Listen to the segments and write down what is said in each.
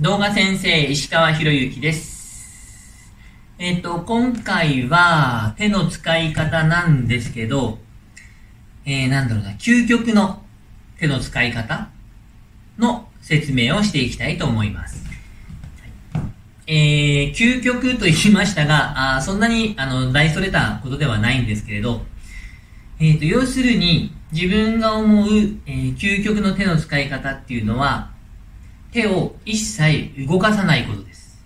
動画先生、石川博之です。えっ、と、今回は手の使い方なんですけど、えー、なんだろうな、究極の手の使い方の説明をしていきたいと思います。えー、究極と言いましたが、あそんなにあの大それたことではないんですけれど、えっ、ー、と、要するに、自分が思う、えー、究極の手の使い方っていうのは、手を一切動かさないことです。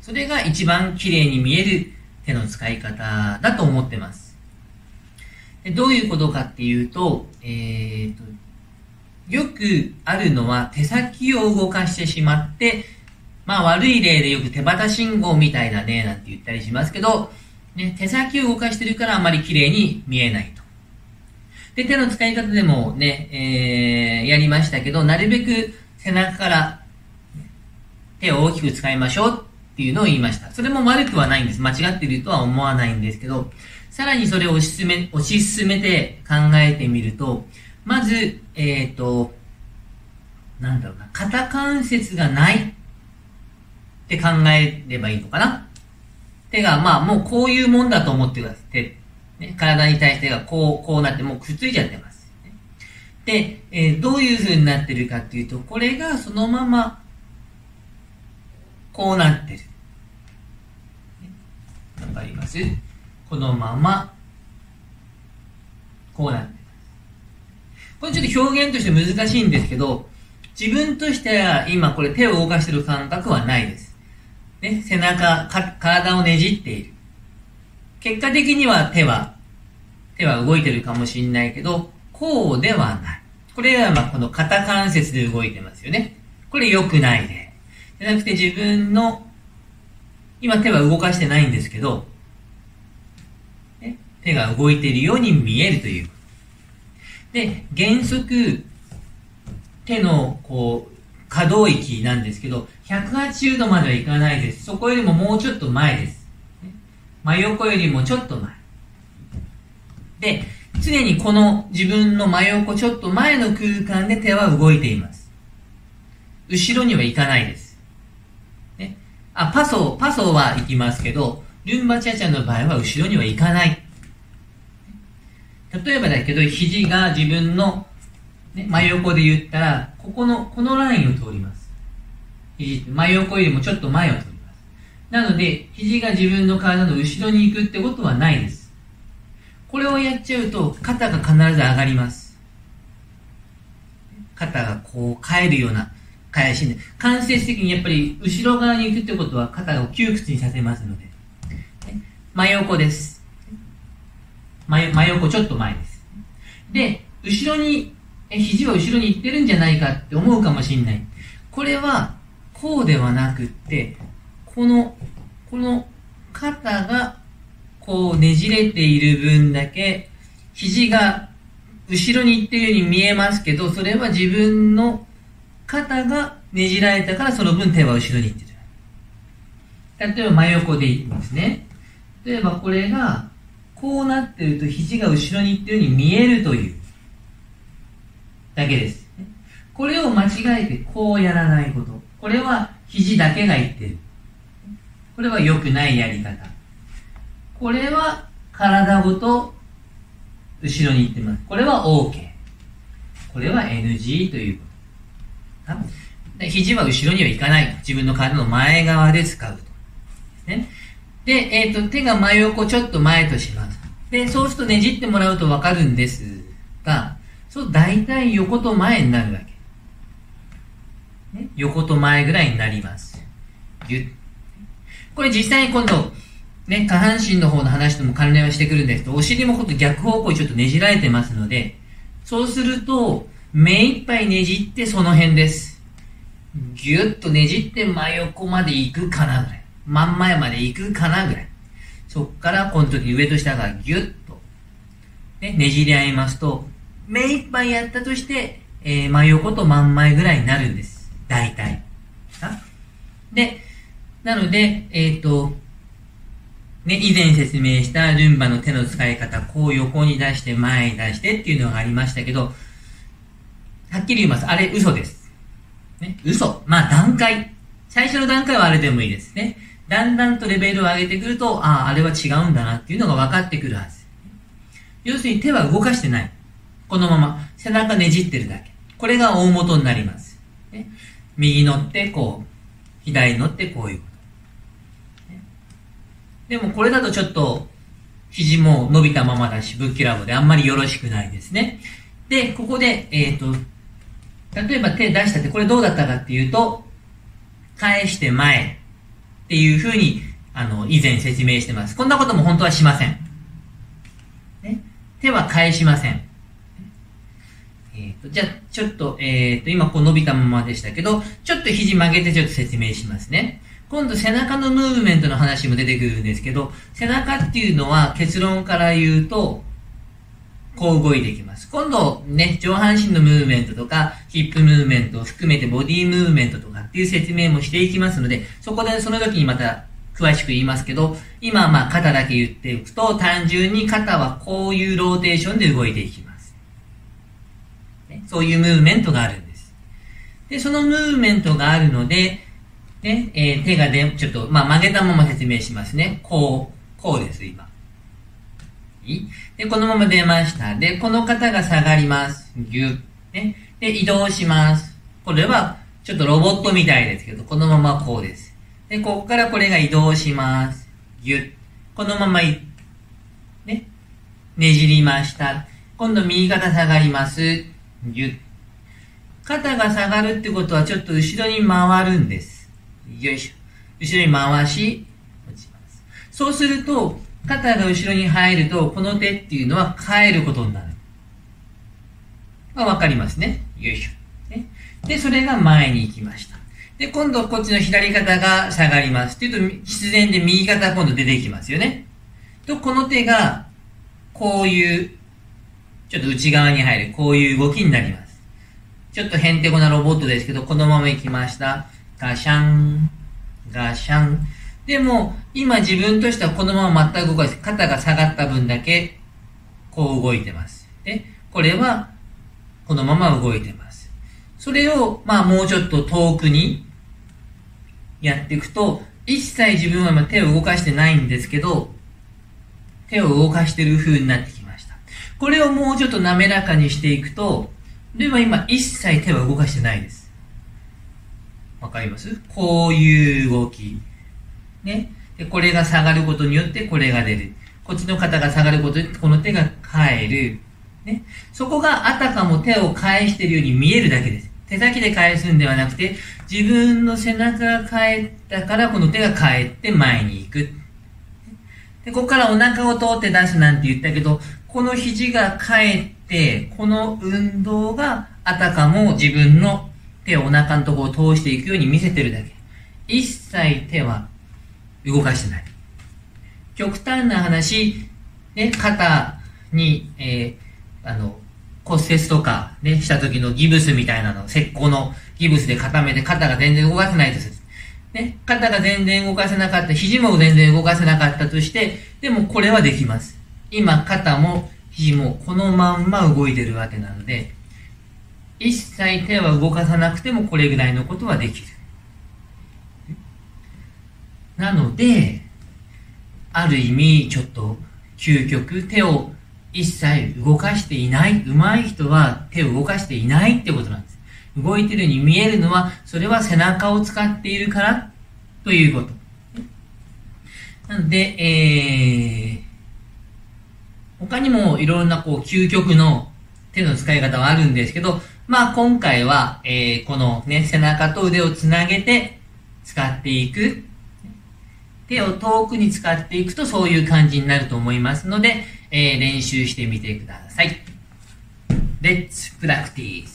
それが一番綺麗に見える手の使い方だと思ってます。どういうことかっていうと、えーと、よくあるのは手先を動かしてしまって、まあ悪い例でよく手旗信号みたいだねなんて言ったりしますけど、ね、手先を動かしてるからあまり綺麗に見えないと。で、手の使い方でもね、えー、やりましたけど、なるべく背中から手を大きく使いましょうっていうのを言いました。それも悪くはないんです。間違っているとは思わないんですけど、さらにそれを推し進め、推し進めて考えてみると、まず、えっ、ー、と、なんだろうな、肩関節がないって考えればいいのかな手が、まあもうこういうもんだと思ってください。手ね、体に対してがこう、こうなってもうくっついちゃってます。で、えー、どういう風になってるかっていうと、これがそのまま、こうなってる。わかります？このまま、こうなってます。これちょっと表現として難しいんですけど、自分としては今これ手を動かしてる感覚はないです。ね、背中、か体をねじっている。結果的には手は、手は動いてるかもしれないけど、こうではない。これはまあこの肩関節で動いてますよね。これ良くないです。じゃなくて自分の、今手は動かしてないんですけど、ね、手が動いているように見えるという。で、原則、手のこう、可動域なんですけど、180度まではいかないです。そこよりももうちょっと前です。真横よりもちょっと前。で、常にこの自分の真横ちょっと前の空間で手は動いています。後ろには行かないです。あ、パソ、パソは行きますけど、ルンバチャチャの場合は後ろには行かない。例えばだけど、肘が自分の、ね、真横で言ったら、ここの、このラインを通ります。肘真横よりもちょっと前を通ります。なので、肘が自分の体の後ろに行くってことはないです。これをやっちゃうと、肩が必ず上がります。肩がこう、変えるような返しで、間接的にやっぱり後ろ側に行くってことは肩を窮屈にさせますので、真横です。真真横ちょっと前です。で、後ろに、え、肘は後ろに行ってるんじゃないかって思うかもしれない。これは、こうではなくって、この、この肩がこうねじれている分だけ、肘が後ろに行っているように見えますけど、それは自分の肩がねじられたからその分手は後ろに行ってる。例えば真横でいきますね。例えばこれが、こうなってると肘が後ろに行ってるように見えるというだけです。これを間違えてこうやらないこと。これは肘だけが言ってる。これは良くないやり方。これは体ごと後ろに行ってます。これは OK。これは NG ということ。肘は後ろには行かない。自分の体の前側で使うと。ね、で、えっ、ー、と、手が真横ちょっと前とします。で、そうするとねじってもらうとわかるんですが、そう、大体横と前になるわけ。ね、横と前ぐらいになります。ぎゅっこれ実際に今度、ね、下半身の方の話とも関連はしてくるんですけど、お尻もこと逆方向にちょっとねじられてますので、そうすると、目いっぱいねじってその辺です。ぎゅっとねじって真横まで行くかなぐらい。真ん前まで行くかなぐらい。そっからこの時上と下がぎゅっと、ね、ねじり合いますと、目いっぱいやったとして、えー、真横と真ん前ぐらいになるんです。大体。で、なので、えっ、ー、と、ね、以前説明したルンバの手の使い方、こう横に出して前に出してっていうのがありましたけど、はっきり言います。あれ嘘です。ね、嘘。まあ段階。最初の段階はあれでもいいですね。だんだんとレベルを上げてくると、ああ、あれは違うんだなっていうのが分かってくるはず。要するに手は動かしてない。このまま背中ねじってるだけ。これが大元になります。ね、右乗ってこう、左乗ってこういうこと。ね、でもこれだとちょっと肘も伸びたままだし、ぶっきらぼうであんまりよろしくないですね。で、ここで、えっ、ー、と、例えば手出したってこれどうだったかっていうと、返して前っていうふうに、あの、以前説明してます。こんなことも本当はしません。ね、手は返しません。えーと、じゃあ、ちょっと、えっ、ー、と、今こう伸びたままでしたけど、ちょっと肘曲げてちょっと説明しますね。今度背中のムーブメントの話も出てくるんですけど、背中っていうのは結論から言うと、こう動いていきます。今度ね、上半身のムーブメントとか、ヒップムーブメントを含めてボディムーブメントとかっていう説明もしていきますので、そこでその時にまた詳しく言いますけど、今はまあ肩だけ言っておくと、単純に肩はこういうローテーションで動いていきます。ね、そういうムーブメントがあるんです。で、そのムーブメントがあるので、ね、えー、手がで、ちょっと、まあ、曲げたまま説明しますね。こう、こうです、今。で、このまま出ました。で、この方が下がります。ぎゅっ。ね。で、移動します。これは、ちょっとロボットみたいですけど、このままこうです。で、ここからこれが移動します。ぎゅっ。このままい、ね。ねじりました。今度右肩下がります。ぎゅっ。肩が下がるってことはちょっと後ろに回るんです。よいしょ。後ろに回し、落ちます。そうすると、肩が後ろに入ると、この手っていうのは帰ることになる。まあ、わかりますね。よいしょ。ね、で、それが前に行きました。で、今度こっちの左肩が下がります。っていうと、必然で右肩今度出てきますよね。と、この手が、こういう、ちょっと内側に入る、こういう動きになります。ちょっとへんてこなロボットですけど、このまま行きました。ガシャン、ガシャン。でも、今自分としてはこのまま全く動かず、肩が下がった分だけ、こう動いてます。で、これは、このまま動いてます。それを、まあもうちょっと遠くにやっていくと、一切自分は今手を動かしてないんですけど、手を動かしてる風になってきました。これをもうちょっと滑らかにしていくと、では今一切手は動かしてないです。わかります？こういう動き。ね。で、これが下がることによってこれが出る。こっちの肩が下がることでこの手が返る。ね。そこがあたかも手を返しているように見えるだけです。手先で返すんではなくて、自分の背中が返ったからこの手が返って前に行く。で、ここからお腹を通って出すなんて言ったけど、この肘が返って、この運動があたかも自分の手をお腹のところを通していくように見せてるだけ。一切手は動かしてない。極端な話、ね、肩に、えー、あの、骨折とか、ね、した時のギブスみたいなの、石膏のギブスで固めて肩が全然動かせないとする。ね、肩が全然動かせなかった、肘も全然動かせなかったとして、でもこれはできます。今、肩も肘もこのまんま動いてるわけなので、一切手は動かさなくてもこれぐらいのことはできる。なので、ある意味、ちょっと、究極、手を一切動かしていない、上手い人は手を動かしていないってことなんです。動いてるように見えるのは、それは背中を使っているから、ということ。なので、えー、他にもいろんなこう、究極の手の使い方はあるんですけど、まあ今回は、えー、このね、背中と腕をつなげて使っていく。手を遠くに使っていくとそういう感じになると思いますので、えー、練習してみてください。Let's practice.